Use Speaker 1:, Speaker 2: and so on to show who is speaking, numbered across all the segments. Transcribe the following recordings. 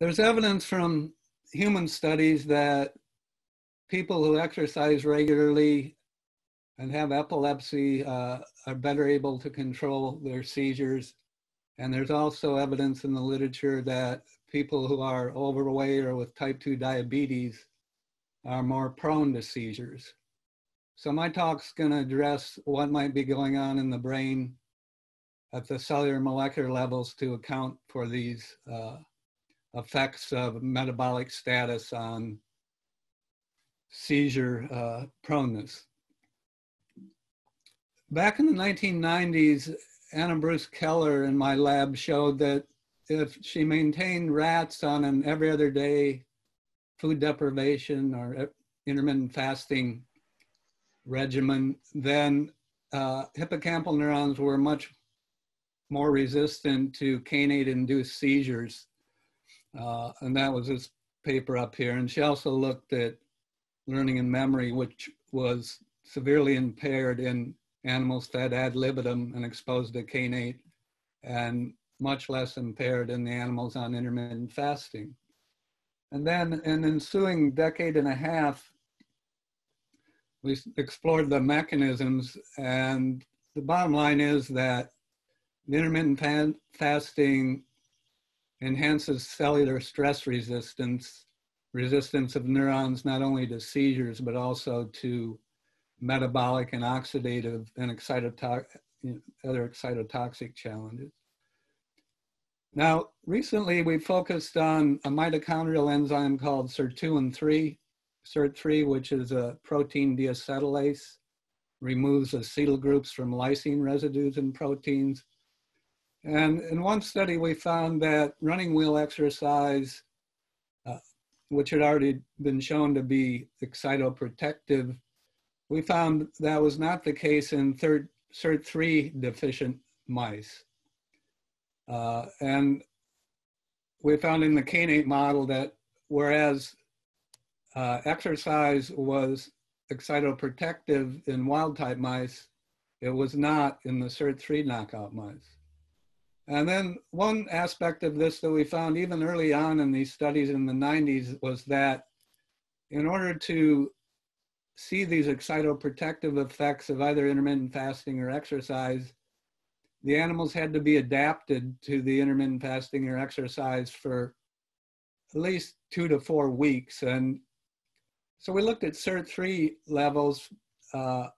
Speaker 1: there's evidence from human studies that people who exercise regularly and have epilepsy uh, are better able to control their seizures. And there's also evidence in the literature that people who are overweight or with type 2 diabetes are more prone to seizures. So my talk's going to address what might be going on in the brain at the cellular molecular levels to account for these uh, effects of metabolic status on seizure uh, proneness. Back in the 1990s, Anna Bruce Keller in my lab showed that if she maintained rats on an every other day food deprivation or intermittent fasting regimen, then uh, hippocampal neurons were much more resistant to kainate-induced seizures. Uh, and that was this paper up here. And she also looked at learning and memory, which was severely impaired in animals fed ad libitum and exposed to kainate, and much less impaired in the animals on intermittent fasting. And then in ensuing decade and a half, we explored the mechanisms and the bottom line is that intermittent fasting enhances cellular stress resistance, resistance of neurons not only to seizures, but also to metabolic and oxidative and other excitotoxic challenges. Now, recently we focused on a mitochondrial enzyme called sirtuin 3, SIRT3, which is a protein deacetylase, removes acetyl groups from lysine residues in proteins. And in one study, we found that running wheel exercise, uh, which had already been shown to be excitoprotective, we found that was not the case in third, SIRT3 deficient mice. Uh, and we found in the kainate model that whereas uh, exercise was excitoprotective in wild type mice, it was not in the SIRT3 knockout mice. And then one aspect of this that we found even early on in these studies in the 90s was that in order to see these excitoprotective effects of either intermittent fasting or exercise, the animals had to be adapted to the intermittent fasting or exercise for at least two to four weeks. And so we looked at SIRT3 levels uh,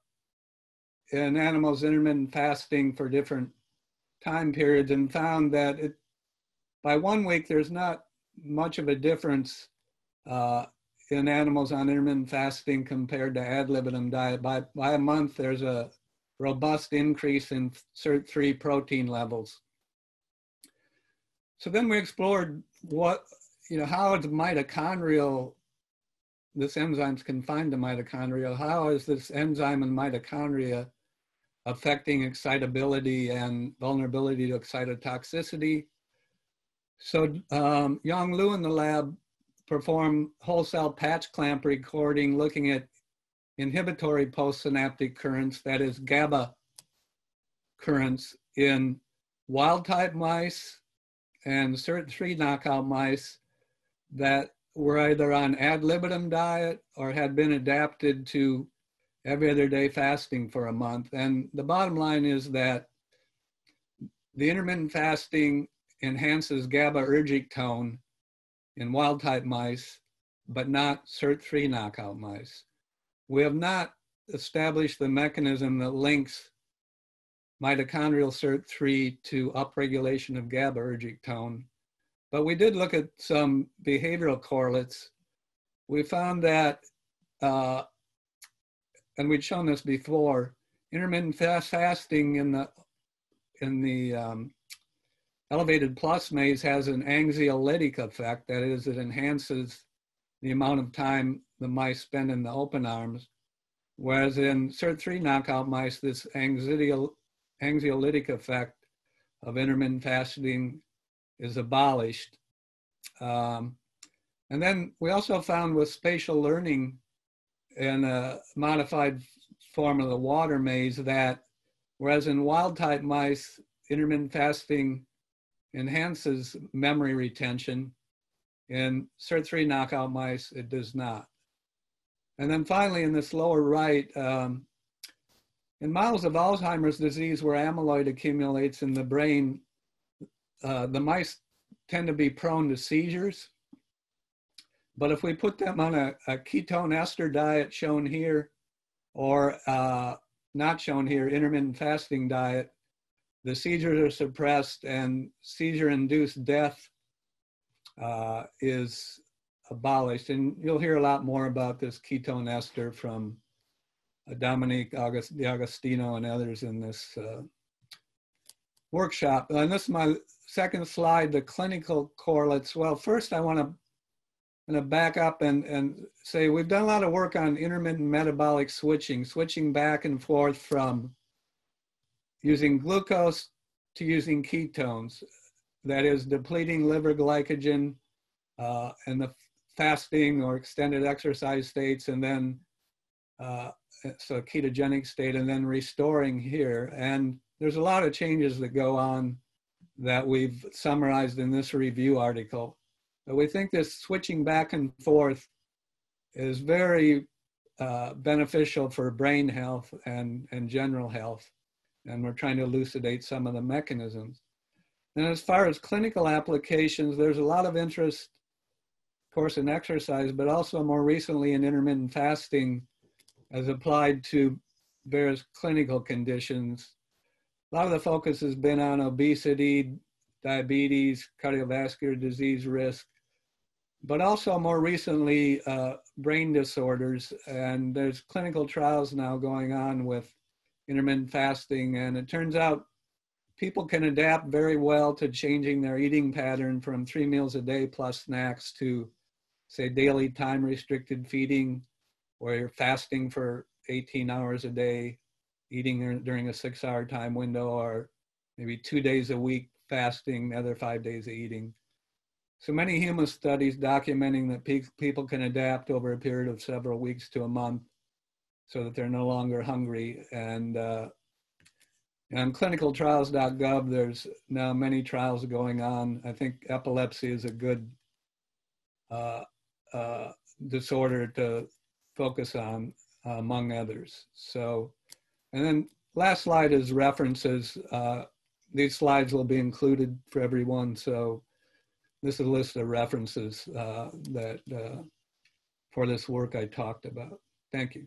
Speaker 1: in animals intermittent fasting for different time periods and found that it, by one week, there's not much of a difference uh, in animals on intermittent fasting compared to ad libitum diet. By, by a month, there's a robust increase in SIRT3 protein levels. So then we explored what, you know, how is mitochondrial, this enzyme's confined to mitochondria, how is this enzyme in mitochondria affecting excitability and vulnerability to excitotoxicity? So um, Yang Lu in the lab performed whole cell patch clamp recording looking at inhibitory postsynaptic currents, that is GABA currents in wild type mice and SIRT3 knockout mice that were either on ad libitum diet or had been adapted to every other day fasting for a month. And the bottom line is that the intermittent fasting enhances GABAergic tone in wild type mice, but not SIRT3 knockout mice. We have not established the mechanism that links mitochondrial SIRT3 to upregulation of GABAergic tone. But we did look at some behavioral correlates. We found that, uh, and we'd shown this before, intermittent fast fasting in the in the um, elevated plus maze has an anxiolytic effect. That is, it enhances the amount of time the mice spend in the open arms. Whereas in SIRT3 knockout mice, this anxiolytic effect of intermittent fasting is abolished. Um, and then we also found with spatial learning in a modified form of the water maze that whereas in wild type mice, intermittent fasting enhances memory retention, In SIRT3 knockout mice, it does not. And then finally, in this lower right, um, in models of Alzheimer's disease where amyloid accumulates in the brain, uh, the mice tend to be prone to seizures. But if we put them on a, a ketone ester diet shown here, or uh, not shown here, intermittent fasting diet, the seizures are suppressed and seizure-induced death uh, is abolished. And you'll hear a lot more about this ketone ester from uh, Dominic August, D'Agostino and others in this uh, workshop. And this is my second slide, the clinical correlates. Well, first I want to going to back up and, and say we've done a lot of work on intermittent metabolic switching, switching back and forth from using glucose to using ketones. That is depleting liver glycogen uh, and the fasting or extended exercise states and then uh, so ketogenic state and then restoring here. And there's a lot of changes that go on that we've summarized in this review article. But we think this switching back and forth is very uh, beneficial for brain health and, and general health. And we're trying to elucidate some of the mechanisms. And as far as clinical applications, there's a lot of interest, of course, in exercise, but also more recently in intermittent fasting as applied to various clinical conditions. A lot of the focus has been on obesity, diabetes, cardiovascular disease risk, but also more recently, uh, brain disorders. And there's clinical trials now going on with intermittent fasting. And it turns out people can adapt very well to changing their eating pattern from three meals a day plus snacks to, say, daily time restricted feeding, where you're fasting for 18 hours a day, eating during a six hour time window, or maybe two days a week fasting, the other five days of eating. So many human studies documenting that pe people can adapt over a period of several weeks to a month so that they're no longer hungry. And uh, on clinicaltrials.gov, there's now many trials going on. I think epilepsy is a good uh, uh, disorder to focus on, among others. So, and then last slide is references. Uh, these slides will be included for everyone. So this is a list of references uh, that uh, for this work I talked about. Thank you.